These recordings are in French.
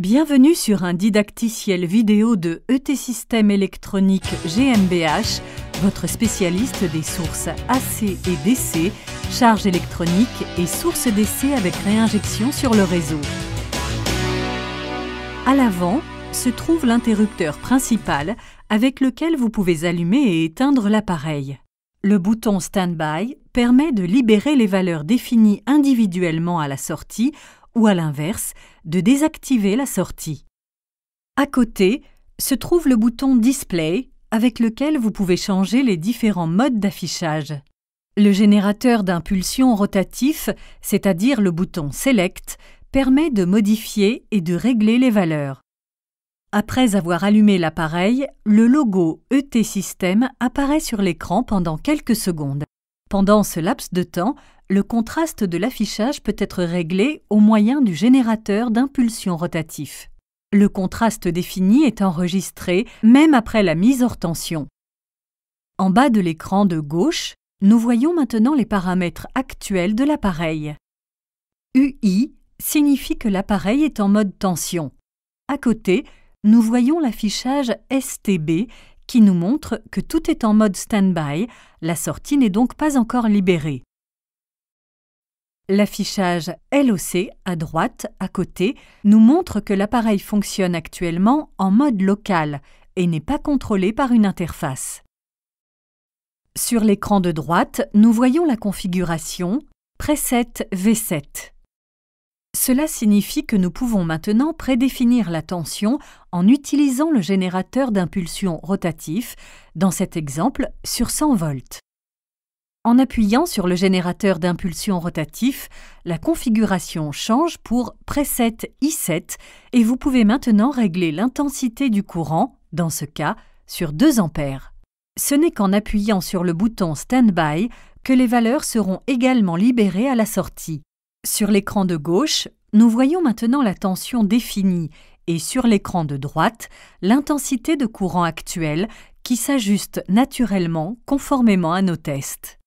Bienvenue sur un didacticiel vidéo de ET Système électronique GmbH, votre spécialiste des sources AC et DC, charge électronique et sources DC avec réinjection sur le réseau. À l'avant se trouve l'interrupteur principal avec lequel vous pouvez allumer et éteindre l'appareil. Le bouton Standby permet de libérer les valeurs définies individuellement à la sortie ou à l'inverse, de désactiver la sortie. À côté se trouve le bouton Display avec lequel vous pouvez changer les différents modes d'affichage. Le générateur d'impulsion rotatif, c'est-à-dire le bouton Select, permet de modifier et de régler les valeurs. Après avoir allumé l'appareil, le logo ET System apparaît sur l'écran pendant quelques secondes. Pendant ce laps de temps, le contraste de l'affichage peut être réglé au moyen du générateur d'impulsion rotatif. Le contraste défini est enregistré même après la mise hors tension. En bas de l'écran de gauche, nous voyons maintenant les paramètres actuels de l'appareil. UI signifie que l'appareil est en mode tension. À côté, nous voyons l'affichage STB qui nous montre que tout est en mode stand-by, la sortie n'est donc pas encore libérée. L'affichage LOC à droite, à côté, nous montre que l'appareil fonctionne actuellement en mode local et n'est pas contrôlé par une interface. Sur l'écran de droite, nous voyons la configuration Preset V7. Cela signifie que nous pouvons maintenant prédéfinir la tension en utilisant le générateur d'impulsion rotatif, dans cet exemple sur 100 volts. En appuyant sur le générateur d'impulsion rotatif, la configuration change pour preset I7 et vous pouvez maintenant régler l'intensité du courant, dans ce cas, sur 2 ampères. Ce n'est qu'en appuyant sur le bouton Standby que les valeurs seront également libérées à la sortie. Sur l'écran de gauche, nous voyons maintenant la tension définie et sur l'écran de droite, l'intensité de courant actuelle qui s'ajuste naturellement conformément à nos tests.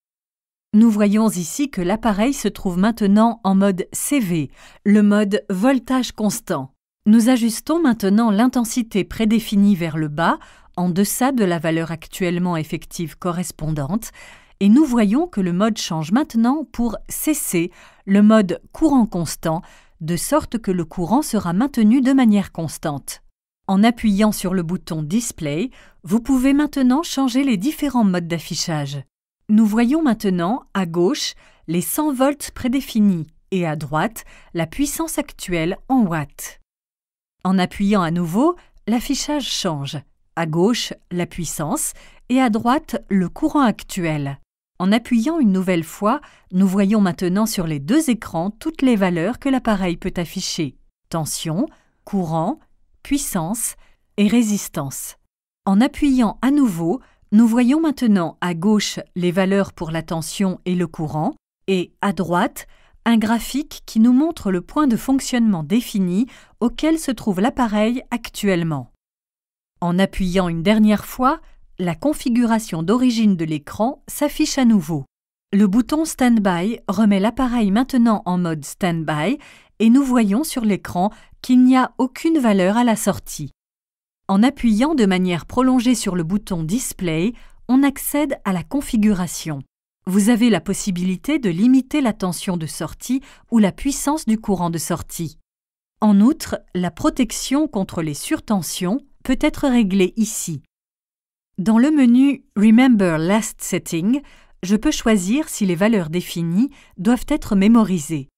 Nous voyons ici que l'appareil se trouve maintenant en mode CV, le mode voltage constant. Nous ajustons maintenant l'intensité prédéfinie vers le bas, en deçà de la valeur actuellement effective correspondante, et nous voyons que le mode change maintenant pour CC, le mode courant constant, de sorte que le courant sera maintenu de manière constante. En appuyant sur le bouton Display, vous pouvez maintenant changer les différents modes d'affichage. Nous voyons maintenant, à gauche, les 100 volts prédéfinis et à droite, la puissance actuelle en watts. En appuyant à nouveau, l'affichage change. À gauche, la puissance et à droite, le courant actuel. En appuyant une nouvelle fois, nous voyons maintenant sur les deux écrans toutes les valeurs que l'appareil peut afficher tension, courant, puissance et résistance. En appuyant à nouveau, nous voyons maintenant à gauche les valeurs pour la tension et le courant, et à droite un graphique qui nous montre le point de fonctionnement défini auquel se trouve l'appareil actuellement. En appuyant une dernière fois, la configuration d'origine de l'écran s'affiche à nouveau. Le bouton Standby remet l'appareil maintenant en mode Standby et nous voyons sur l'écran qu'il n'y a aucune valeur à la sortie. En appuyant de manière prolongée sur le bouton Display, on accède à la configuration. Vous avez la possibilité de limiter la tension de sortie ou la puissance du courant de sortie. En outre, la protection contre les surtensions peut être réglée ici. Dans le menu Remember Last Setting, je peux choisir si les valeurs définies doivent être mémorisées.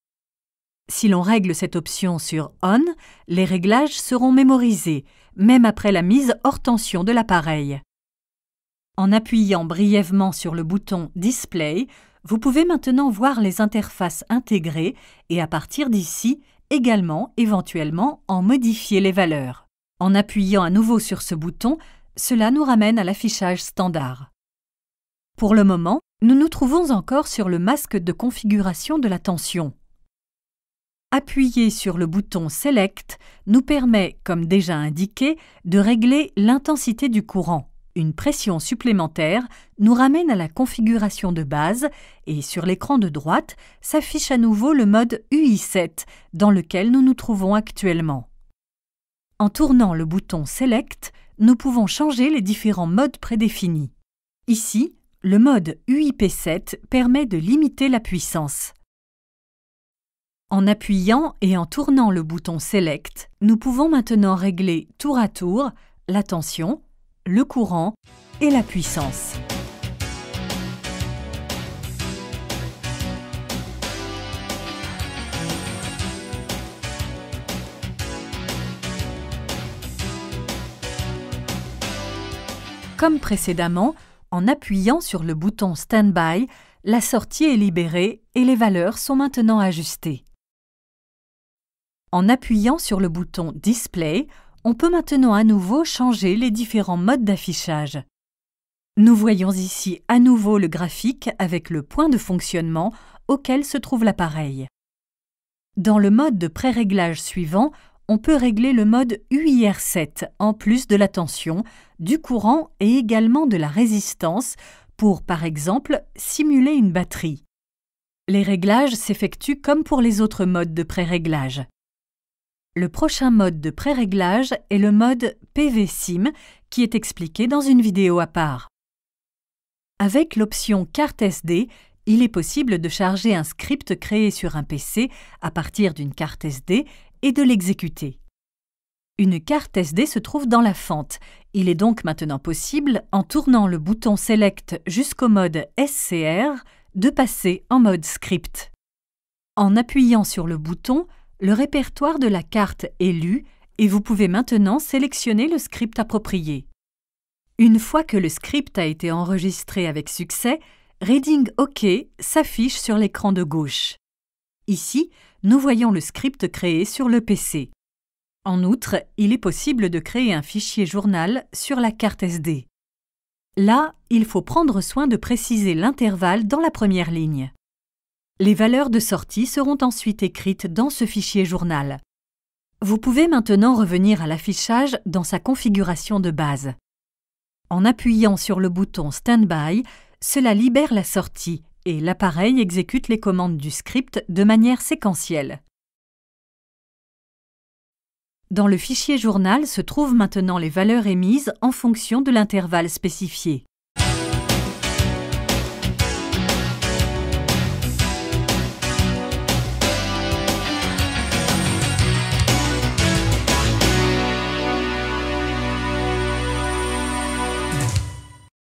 Si l'on règle cette option sur On, les réglages seront mémorisés, même après la mise hors tension de l'appareil. En appuyant brièvement sur le bouton Display, vous pouvez maintenant voir les interfaces intégrées et à partir d'ici, également éventuellement en modifier les valeurs. En appuyant à nouveau sur ce bouton, cela nous ramène à l'affichage standard. Pour le moment, nous nous trouvons encore sur le masque de configuration de la tension. Appuyer sur le bouton Select nous permet, comme déjà indiqué, de régler l'intensité du courant. Une pression supplémentaire nous ramène à la configuration de base et sur l'écran de droite s'affiche à nouveau le mode UI7 dans lequel nous nous trouvons actuellement. En tournant le bouton Select, nous pouvons changer les différents modes prédéfinis. Ici, le mode UIP7 permet de limiter la puissance. En appuyant et en tournant le bouton Select, nous pouvons maintenant régler tour à tour la tension, le courant et la puissance. Comme précédemment, en appuyant sur le bouton Standby, la sortie est libérée et les valeurs sont maintenant ajustées. En appuyant sur le bouton Display, on peut maintenant à nouveau changer les différents modes d'affichage. Nous voyons ici à nouveau le graphique avec le point de fonctionnement auquel se trouve l'appareil. Dans le mode de pré-réglage suivant, on peut régler le mode UIR7 en plus de la tension, du courant et également de la résistance pour, par exemple, simuler une batterie. Les réglages s'effectuent comme pour les autres modes de pré-réglage. Le prochain mode de pré-réglage est le mode PVSIM qui est expliqué dans une vidéo à part. Avec l'option carte SD, il est possible de charger un script créé sur un PC à partir d'une carte SD et de l'exécuter. Une carte SD se trouve dans la fente. Il est donc maintenant possible, en tournant le bouton Select jusqu'au mode SCR, de passer en mode script. En appuyant sur le bouton, le répertoire de la carte est lu et vous pouvez maintenant sélectionner le script approprié. Une fois que le script a été enregistré avec succès, Reading OK s'affiche sur l'écran de gauche. Ici, nous voyons le script créé sur le PC. En outre, il est possible de créer un fichier journal sur la carte SD. Là, il faut prendre soin de préciser l'intervalle dans la première ligne. Les valeurs de sortie seront ensuite écrites dans ce fichier journal. Vous pouvez maintenant revenir à l'affichage dans sa configuration de base. En appuyant sur le bouton Standby, cela libère la sortie et l'appareil exécute les commandes du script de manière séquentielle. Dans le fichier journal se trouvent maintenant les valeurs émises en fonction de l'intervalle spécifié.